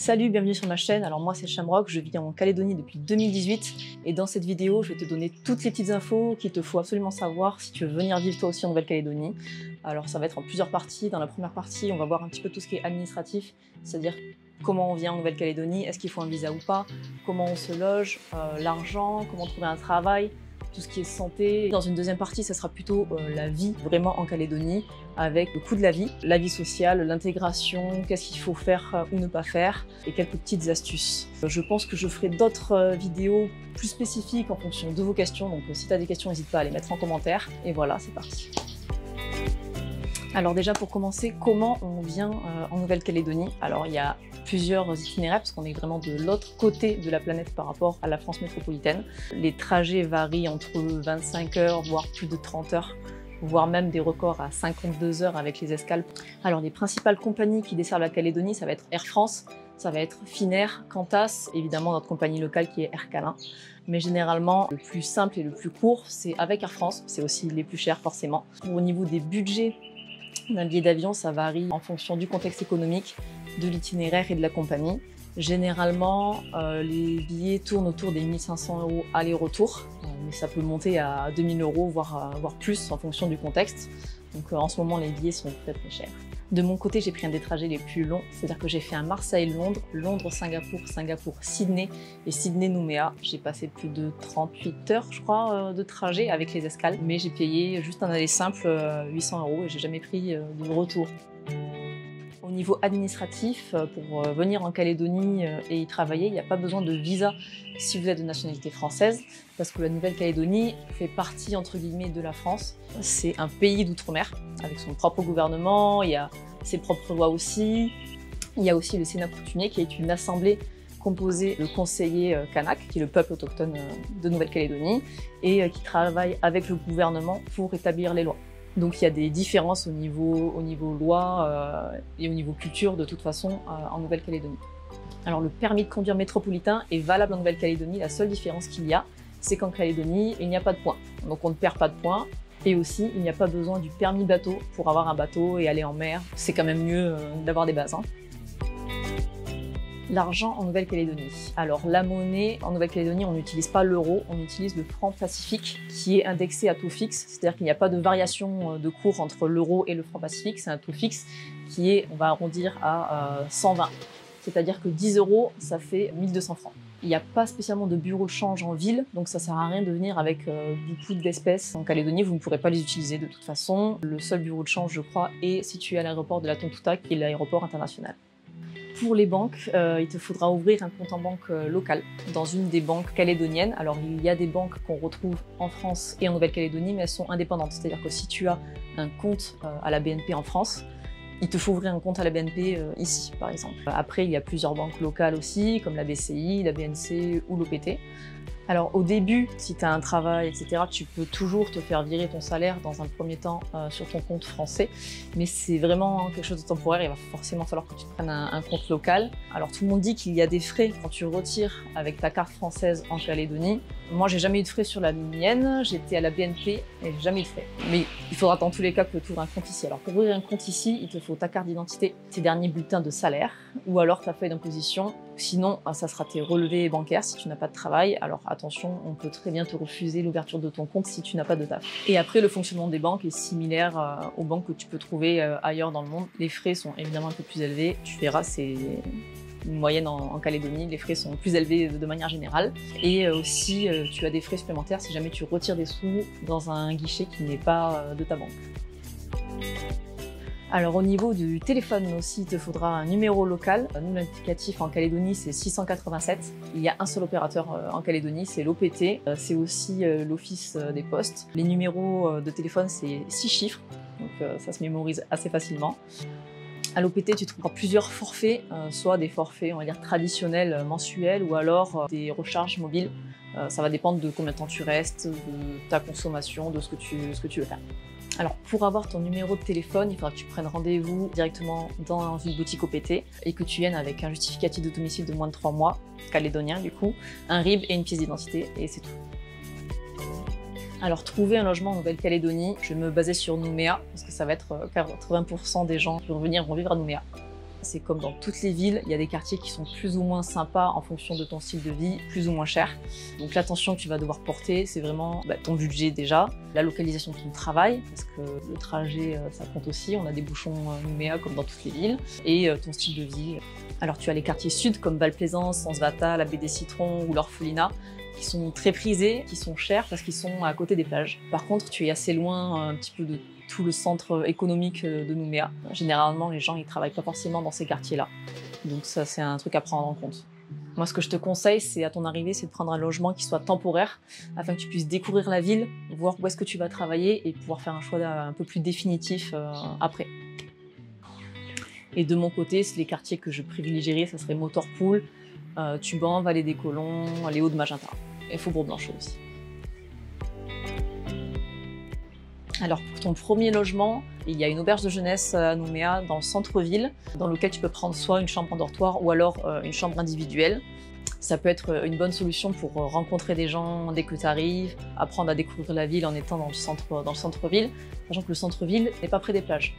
Salut, bienvenue sur ma chaîne. Alors moi c'est Shamrock, je vis en Calédonie depuis 2018 et dans cette vidéo je vais te donner toutes les petites infos qu'il te faut absolument savoir si tu veux venir vivre toi aussi en Nouvelle-Calédonie. Alors ça va être en plusieurs parties. Dans la première partie on va voir un petit peu tout ce qui est administratif, c'est-à-dire comment on vient en Nouvelle-Calédonie, est-ce qu'il faut un visa ou pas, comment on se loge, euh, l'argent, comment trouver un travail, tout ce qui est santé. Dans une deuxième partie, ça sera plutôt euh, la vie vraiment en Calédonie, avec le coût de la vie, la vie sociale, l'intégration, qu'est-ce qu'il faut faire euh, ou ne pas faire, et quelques petites astuces. Euh, je pense que je ferai d'autres vidéos plus spécifiques en fonction de vos questions, donc si tu as des questions, n'hésite pas à les mettre en commentaire. Et voilà, c'est parti. Alors déjà pour commencer, comment on vient en Nouvelle-Calédonie? Alors il y a plusieurs itinéraires parce qu'on est vraiment de l'autre côté de la planète par rapport à la France métropolitaine. Les trajets varient entre 25 heures, voire plus de 30 heures voire même des records à 52 heures avec les escales. Alors les principales compagnies qui desservent la Calédonie, ça va être Air France, ça va être Finnair, Qantas, évidemment notre compagnie locale qui est Air Calin. Mais généralement, le plus simple et le plus court, c'est avec Air France, c'est aussi les plus chers forcément. Au niveau des budgets d'un billet d'avion, ça varie en fonction du contexte économique, de l'itinéraire et de la compagnie. Généralement, euh, les billets tournent autour des 1500 euros aller-retour, euh, mais ça peut monter à 2000 euros, voire, voire plus en fonction du contexte. Donc euh, en ce moment, les billets sont très très chers. De mon côté, j'ai pris un des trajets les plus longs, c'est-à-dire que j'ai fait un Marseille-Londres, Londres-Singapour, Singapour-Sydney et Sydney-Nouméa. J'ai passé plus de 38 heures, je crois, de trajet avec les escales, mais j'ai payé juste un aller simple 800 euros et j'ai jamais pris de retour. Au niveau administratif, euh, pour euh, venir en Calédonie euh, et y travailler, il n'y a pas besoin de visa si vous êtes de nationalité française, parce que la Nouvelle-Calédonie fait partie, entre guillemets, de la France. C'est un pays d'outre-mer, avec son propre gouvernement, il y a ses propres lois aussi. Il y a aussi le Sénat coutumier, qui est une assemblée composée de conseillers kanak, qui est le peuple autochtone de Nouvelle-Calédonie, et qui travaille avec le gouvernement pour établir les lois. Donc il y a des différences au niveau, au niveau loi euh, et au niveau culture de toute façon euh, en Nouvelle-Calédonie. Alors le permis de conduire métropolitain est valable en Nouvelle-Calédonie. La seule différence qu'il y a, c'est qu'en Calédonie, il n'y a pas de points. Donc on ne perd pas de points. Et aussi, il n'y a pas besoin du permis bateau pour avoir un bateau et aller en mer. C'est quand même mieux euh, d'avoir des bases. Hein l'argent en Nouvelle-Calédonie. Alors la monnaie en Nouvelle-Calédonie, on n'utilise pas l'euro, on utilise le franc pacifique qui est indexé à taux fixe, c'est-à-dire qu'il n'y a pas de variation euh, de cours entre l'euro et le franc pacifique, c'est un taux fixe qui est, on va arrondir à 120. Euh, c'est-à-dire que 10 euros, ça fait 1200 francs. Il n'y a pas spécialement de bureau de change en ville, donc ça sert à rien de venir avec euh, beaucoup d'espèces. En Calédonie, vous ne pourrez pas les utiliser de toute façon. Le seul bureau de change, je crois, est situé à l'aéroport de la Tontouta, qui est l'aéroport international. Pour les banques, euh, il te faudra ouvrir un compte en banque euh, local dans une des banques calédoniennes. Alors il y a des banques qu'on retrouve en France et en Nouvelle-Calédonie, mais elles sont indépendantes. C'est-à-dire que si tu as un compte euh, à la BNP en France, il te faut ouvrir un compte à la BNP ici, par exemple. Après, il y a plusieurs banques locales aussi, comme la BCI, la BNC ou l'OPT. Alors au début, si tu as un travail, etc., tu peux toujours te faire virer ton salaire dans un premier temps euh, sur ton compte français, mais c'est vraiment quelque chose de temporaire, il va forcément falloir que tu prennes un, compte local. Alors tout le monde dit qu'il y a des frais quand tu retires avec ta carte française en Calédonie. Moi j'ai jamais eu de frais sur la mienne, j'étais à la BNP et j'ai jamais eu de frais. Mais il faudra dans tous les cas que tu ouvres un compte ici. Alors pour ouvrir un compte ici, il te faut ta carte d'identité, tes derniers bulletins de salaire, ou alors ta feuille d'imposition Sinon, ah, ça sera tes relevés bancaires si tu n'as pas de travail. Alors attention, on peut très bien te refuser l'ouverture de ton compte si tu n'as pas de taf. Et après, le fonctionnement des banques est similaire euh, aux banques que tu peux trouver euh, ailleurs dans le monde. Les frais sont évidemment un peu plus élevés. Tu verras, c'est une moyenne en, Calédonie, les frais sont plus élevés de manière générale. Et euh, aussi, tu as des frais supplémentaires si jamais tu retires des sous dans un guichet qui n'est pas de ta banque. Alors au niveau du téléphone aussi, il te faudra un numéro local. Nous, l'indicatif en Calédonie, c'est 687. Il y a un seul opérateur euh, en Calédonie, c'est l'OPT. Euh, c'est aussi euh, l'Office des postes. Les numéros de téléphone, c'est 6 chiffres, donc ça se mémorise assez facilement. À l'OPT, tu trouveras plusieurs forfaits, soit des forfaits, on va dire, traditionnels mensuels, ou alors des recharges mobiles. ça va dépendre de combien de temps tu restes, de ta consommation, de ce que tu, ce que tu veux faire. Alors pour avoir ton numéro de téléphone, il faudra que tu prennes rendez-vous directement dans une boutique OPT et que tu viennes avec un justificatif de domicile de moins de 3 mois, calédonien du coup, un RIB et une pièce d'identité et c'est tout. Alors trouver un logement en Nouvelle-Calédonie, je vais me baser sur Nouméa parce que ça va être 80% euh, des gens qui vont venir vont vivre à Nouméa. C'est comme dans toutes les villes, il y a des quartiers qui sont plus ou moins sympas en fonction de ton style de vie, plus ou moins cher. Donc l'attention que tu vas devoir porter, c'est vraiment bah, ton budget déjà, la localisation de ton travail, parce que le trajet, euh, ça compte aussi, on a des bouchons Nouméa comme dans toutes les villes, et ton style de vie. Alors tu as les quartiers sud comme Val-Plaisance, Sansvata, la baie des Citrons ou l'Orphelinat, qui sont très prisés, qui sont chers parce qu'ils sont à côté des plages. Par contre, tu es assez loin un petit peu de tout le centre économique de Nouméa. Généralement, les gens ils travaillent pas forcément dans ces quartiers-là. Donc ça, c'est un truc à prendre en compte. Moi, ce que je te conseille, c'est à ton arrivée, c'est de prendre un logement qui soit temporaire, afin que tu puisses découvrir la ville, voir où est-ce que tu vas travailler et pouvoir faire un choix un peu plus définitif euh, après. Et de mon côté, les quartiers que je privilégierais, ça serait Motorpool, euh, Tuban, Vallée des Colons, les Hauts de Magenta et Faubourg Blanchot aussi. Alors pour ton premier logement, il y a une auberge de jeunesse à Nouméa dans le centre-ville, dans lequel tu peux prendre soit une chambre en dortoir ou alors euh, une chambre individuelle. Ça peut être une bonne solution pour euh, rencontrer des gens dès que tu arrives, apprendre à découvrir la ville en étant dans le centre-ville, sachant que le centre-ville n'est pas près des plages.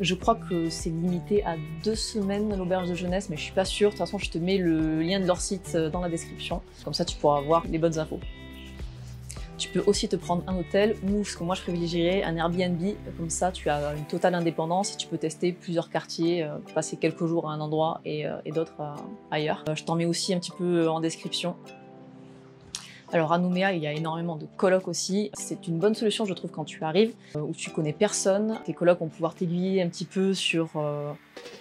Je crois que c'est limité à deux semaines l'auberge de jeunesse, mais je suis pas sûre. De toute façon, je te mets le lien de leur site euh, dans la description. Comme ça, tu pourras voir les bonnes infos. Tu peux aussi te prendre un hôtel ou, ce que moi je privilégierais, un Airbnb. Comme ça, tu as une totale indépendance et tu peux tester plusieurs quartiers, euh, passer quelques jours à un endroit et, euh, d'autres ailleurs. Je t'en mets aussi un petit peu en description. Alors à Nouméa, il y a énormément de colocs aussi. C'est une bonne solution, je trouve, quand tu arrives, euh, où tu connais personne. Tes colocs vont pouvoir t'aiguiller un petit peu sur euh,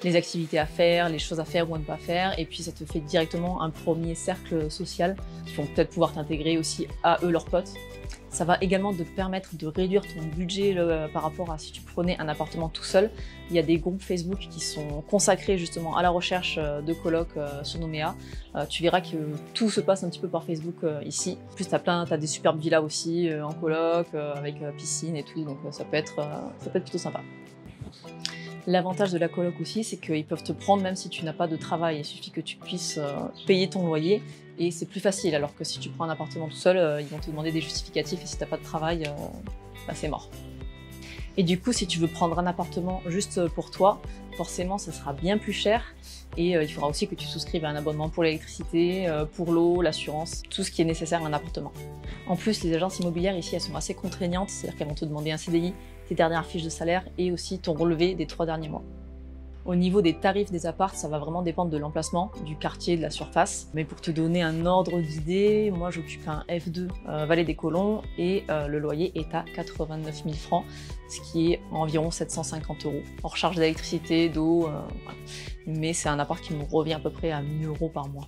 les activités à faire, les choses à faire ou à ne pas faire. Et puis ça te fait directement un premier cercle social qui vont peut-être pouvoir t'intégrer aussi à eux, leurs potes. Ça va également te permettre de réduire ton budget par rapport à si tu prenais un appartement tout seul. Il y a des groupes Facebook qui sont consacrés justement à la recherche euh, de colocs euh, sur Nouméa. Euh, tu verras que tout se passe un petit peu par Facebook ici. En plus, tu as, plein, as des superbes villas aussi en coloc, avec piscine et tout, donc ça peut être, ça peut être plutôt sympa. L'avantage de la coloc aussi, c'est qu'ils peuvent te prendre même si tu n'as pas de travail. Il suffit que tu puisses payer ton loyer et c'est plus facile. Alors que si tu prends un appartement tout seul, euh, ils vont te demander des justificatifs et si tu n'as pas de travail, euh, bah, c'est mort. Et du coup, si tu veux prendre un appartement juste pour toi, forcément, ça sera bien plus cher. Et euh, il faudra aussi que tu souscrives à un abonnement pour l'électricité, pour l'eau, l'assurance, tout ce qui est nécessaire à un appartement. En plus, les agences immobilières ici, elles sont assez contraignantes, c'est-à-dire qu'elles vont te demander un CDI, tes dernières fiches de salaire et aussi ton relevé des trois derniers mois. Au niveau des tarifs des apparts, ça va vraiment dépendre de l'emplacement, du quartier, de la surface. Mais pour te donner un ordre d'idée, moi j'occupe un F2 euh, des Colons et euh, le loyer est à 89 000 francs, ce qui est environ 750 euros, hors charge d'électricité, d'eau. Euh, Mais c'est un appart qui me revient à peu près à 1000 euros par mois.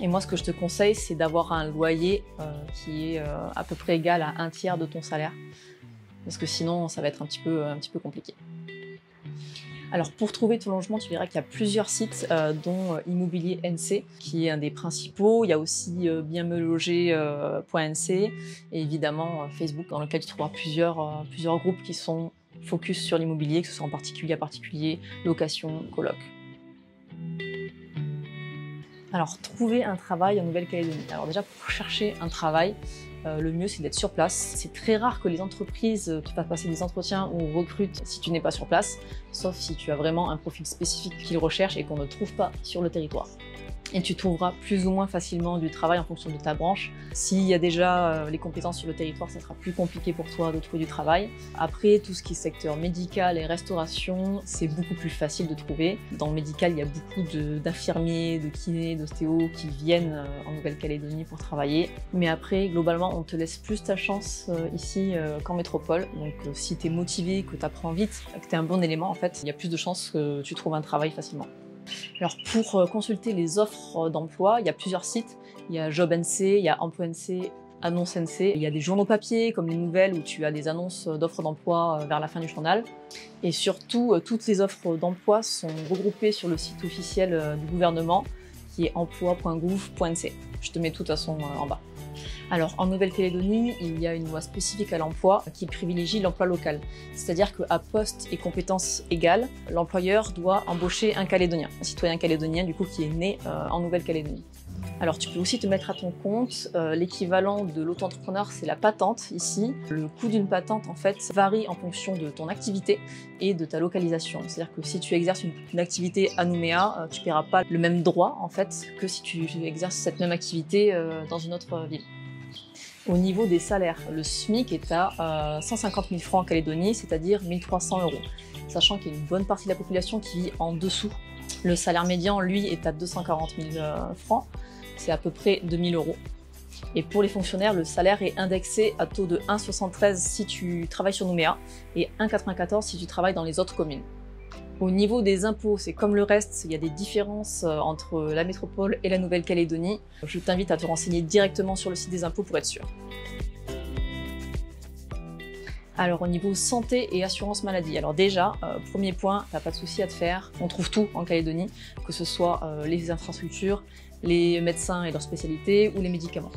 Et moi, ce que je te conseille, c'est d'avoir un loyer qui est à peu près égal à un tiers de ton salaire. Parce que sinon, ça va être un petit peu, compliqué. Alors pour trouver ton logement, tu verras qu'il y a plusieurs sites, euh, dont euh, Immobilier NC, qui est un des principaux. Il y a aussi euh, bienmeloger.nc et évidemment Facebook, dans lequel tu trouveras plusieurs, plusieurs groupes qui sont focus sur l'immobilier, que ce soit en particulier à particulier, location, coloc. Alors, trouver un travail en Nouvelle-Calédonie. Alors déjà, pour chercher un travail, euh, le mieux c'est d'être sur place. C'est très rare que les entreprises te fassent passer des entretiens ou recrutent si tu n'es pas sur place, sauf si tu as vraiment un profil spécifique qu'ils recherchent et qu'on ne trouve pas sur le territoire et tu trouveras plus ou moins facilement du travail en fonction de ta branche. S'il y a déjà euh, les compétences sur le territoire, ça sera plus compliqué pour toi de trouver du travail. Après, tout ce qui est secteur médical et restauration, c'est beaucoup plus facile de trouver. Dans le médical, il y a beaucoup d'infirmiers, de, kinés, d'ostéos qui viennent euh, en Nouvelle-Calédonie pour travailler. Mais après, globalement, on te laisse plus ta chance euh, ici qu'en métropole. Donc si tu es motivé, que tu apprends vite, que tu es un bon élément, en fait, il y a plus de chances que tu trouves un travail facilement. Alors pour euh, consulter les offres d'emploi, il y a plusieurs sites. Il y a JobNC, il y a Emploi.nc, Annonce NC. Il y a des journaux papier comme les nouvelles où tu as des annonces d'offres d'emploi euh, vers la fin du journal. Et surtout, euh, toutes les offres d'emploi sont regroupées sur le site officiel du gouvernement qui est emploi.gouv.nc. Je te mets tout toute façon en bas. Alors, en Nouvelle-Calédonie, il y a une loi spécifique à l'emploi qui privilégie l'emploi local. C'est-à-dire qu'à poste et compétences égales, l'employeur doit embaucher un Calédonien, un citoyen calédonien du coup qui est né euh, en Nouvelle-Calédonie. Alors tu peux aussi te mettre à ton compte. Euh, l'équivalent de l'auto-entrepreneur, c'est la patente ici. Le coût d'une patente, en fait, varie en fonction de ton activité et de ta localisation. C'est-à-dire que si tu exerces une, activité à Nouméa, euh, tu ne paieras pas le même droit, en fait, que si tu exerces cette même activité euh, dans une autre ville. Au niveau des salaires, le SMIC est à 150 000 francs en Calédonie, c'est-à-dire 1300 euros. Sachant qu'il y a une bonne partie de la population qui vit en dessous. Le salaire médian, lui, est à 240 000 francs c'est à peu près 2000 euros. Et pour les fonctionnaires, le salaire est indexé à taux de 1,73 si tu travailles sur Nouméa et 1,94 si tu travailles dans les autres communes. Au niveau des impôts, c'est comme le reste, il y a des différences euh, entre la métropole et la Nouvelle-Calédonie. Je t'invite à te renseigner directement sur le site des impôts pour être sûr. Alors au niveau santé et assurance maladie, alors déjà, euh, premier point, t'as pas de souci à te faire, on trouve tout en Calédonie, que ce soit euh, les infrastructures, les médecins et leurs spécialités ou les médicaments.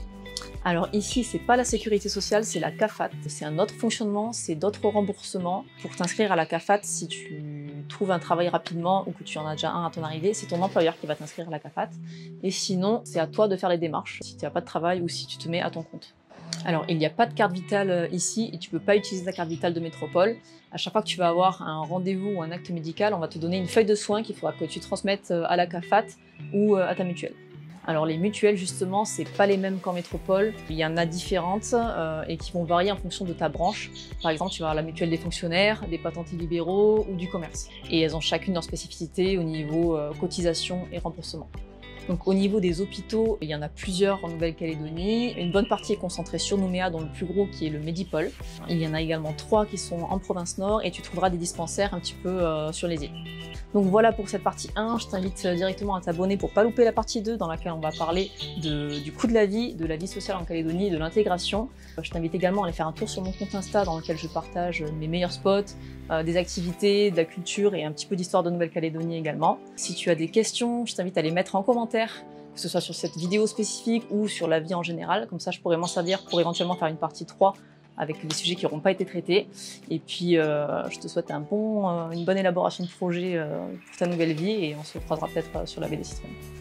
Alors ici, c'est pas la sécurité sociale, c'est la CAFAT. C'est un autre fonctionnement, c'est d'autres remboursements. Pour t'inscrire à la CAFAT, si tu trouves un travail rapidement ou que tu en as déjà un à ton arrivée, c'est ton employeur qui va t'inscrire à la CAFAT. Et sinon, c'est à toi de faire les démarches si tu n'as pas de travail ou si tu te mets à ton compte. Alors, il n'y a pas de carte vitale euh, ici et tu ne peux pas utiliser ta carte vitale de métropole. À chaque fois que tu vas avoir un rendez-vous ou un acte médical, on va te donner une feuille de soins qu'il faudra que tu transmettes euh, à la CAFAT ou euh, à ta mutuelle. Alors les mutuelles justement, c'est pas les mêmes qu'en métropole. Il y en a différentes et qui vont varier en fonction de ta branche. Par exemple, tu vas avoir la mutuelle des fonctionnaires, des patentés libéraux ou du commerce. Et elles ont chacune leur spécificité au niveau cotisation et remboursement. Donc au niveau des hôpitaux, il y en a plusieurs en Nouvelle-Calédonie. Une bonne partie est concentrée sur Nouméa, dont le plus gros qui est le Medipol. Il y en a également trois qui sont en province nord et tu trouveras des dispensaires un petit peu euh, sur les îles. Donc voilà pour cette partie 1, je t'invite directement à t'abonner pour pas louper la partie 2 dans laquelle on va parler du coût de la vie, de la vie sociale en Calédonie, de l'intégration. Je t'invite également à aller faire un tour sur mon compte Insta dans lequel je partage mes meilleurs spots, euh, des activités, de la culture et un petit peu d'histoire de Nouvelle-Calédonie également. Si tu as des questions, je t'invite à les mettre en commentaire que ce soit sur cette vidéo spécifique ou sur la vie en général. Comme ça, je pourrais m'en servir pour éventuellement faire une partie 3 avec des sujets qui n'auront pas été traités. Et puis, euh, je te souhaite un euh, une bonne élaboration de projet pour ta nouvelle vie et on se croisera peut-être sur la baie des citronnes.